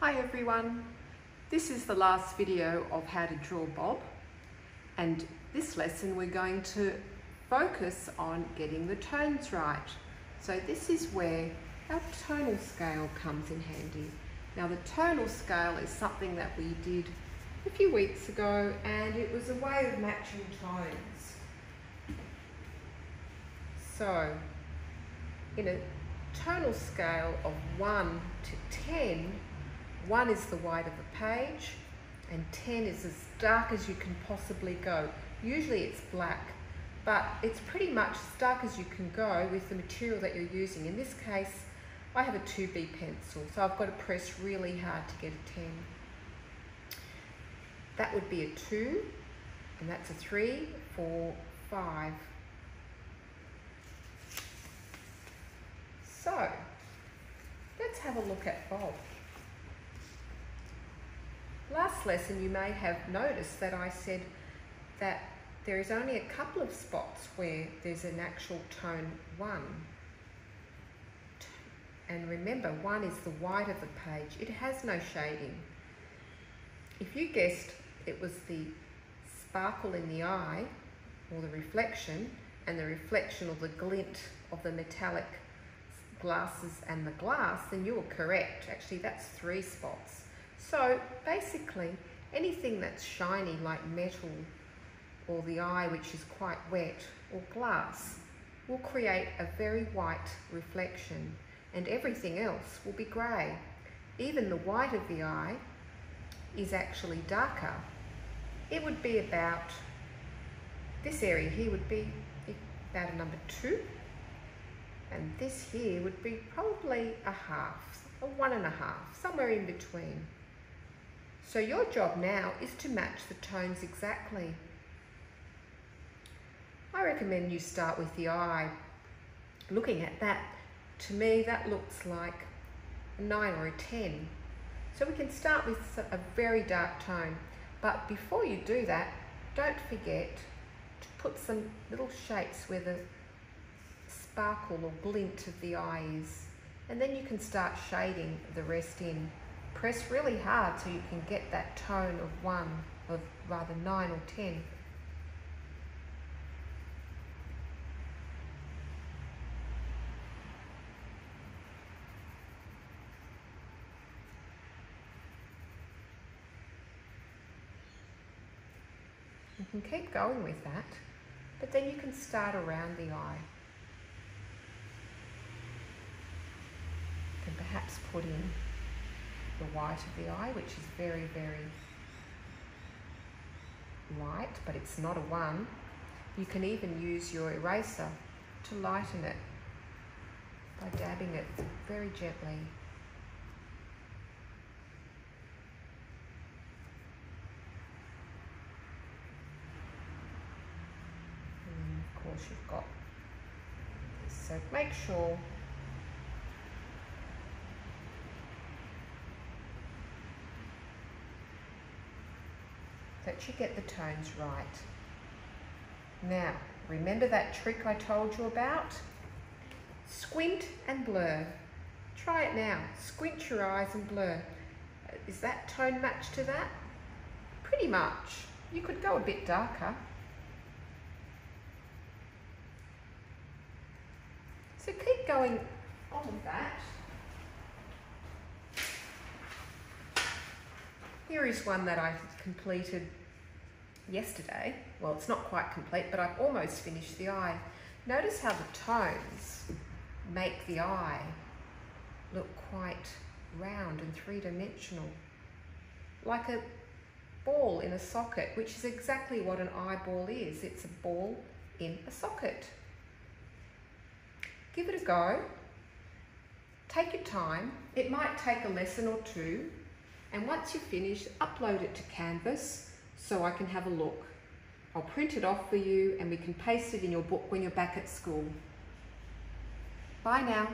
Hi everyone. This is the last video of how to draw Bob and this lesson we're going to focus on getting the tones right. So this is where our tonal scale comes in handy. Now the tonal scale is something that we did a few weeks ago and it was a way of matching tones. So in a tonal scale of 1 to 10, 1 is the white of the page and 10 is as dark as you can possibly go. Usually it's black, but it's pretty much as dark as you can go with the material that you're using. In this case, I have a 2B pencil, so I've got to press really hard to get a 10. That would be a 2, and that's a 3, 4, 5. So, let's have a look at Bob. Last lesson you may have noticed that I said that there is only a couple of spots where there's an actual tone 1. And remember, 1 is the white of the page. It has no shading. If you guessed it was the sparkle in the eye, or the reflection, and the reflection or the glint of the metallic glasses and the glass, then you were correct. Actually, that's three spots. So basically, anything that's shiny like metal or the eye which is quite wet or glass will create a very white reflection and everything else will be grey. Even the white of the eye is actually darker. It would be about, this area here would be about a number two and this here would be probably a half, a one and a half, somewhere in between. So your job now is to match the tones exactly. I recommend you start with the eye. Looking at that, to me that looks like a 9 or a 10. So we can start with a very dark tone. But before you do that, don't forget to put some little shapes where the sparkle or glint of the eye is. And then you can start shading the rest in. Press really hard so you can get that tone of one, of rather nine or 10. You can keep going with that, but then you can start around the eye. and perhaps put in the white of the eye, which is very, very light, but it's not a one. You can even use your eraser to lighten it by dabbing it very gently. And of course you've got this. So make sure that you get the tones right. Now, remember that trick I told you about? Squint and blur. Try it now. Squint your eyes and blur. Uh, is that tone matched to that? Pretty much. You could go a bit darker. So keep going on with that. Here is one that I completed yesterday. Well, it's not quite complete, but I've almost finished the eye. Notice how the tones make the eye look quite round and three-dimensional. Like a ball in a socket, which is exactly what an eyeball is. It's a ball in a socket. Give it a go. Take your time. It might take a lesson or two, and once you've finished, upload it to Canvas so I can have a look. I'll print it off for you and we can paste it in your book when you're back at school. Bye now.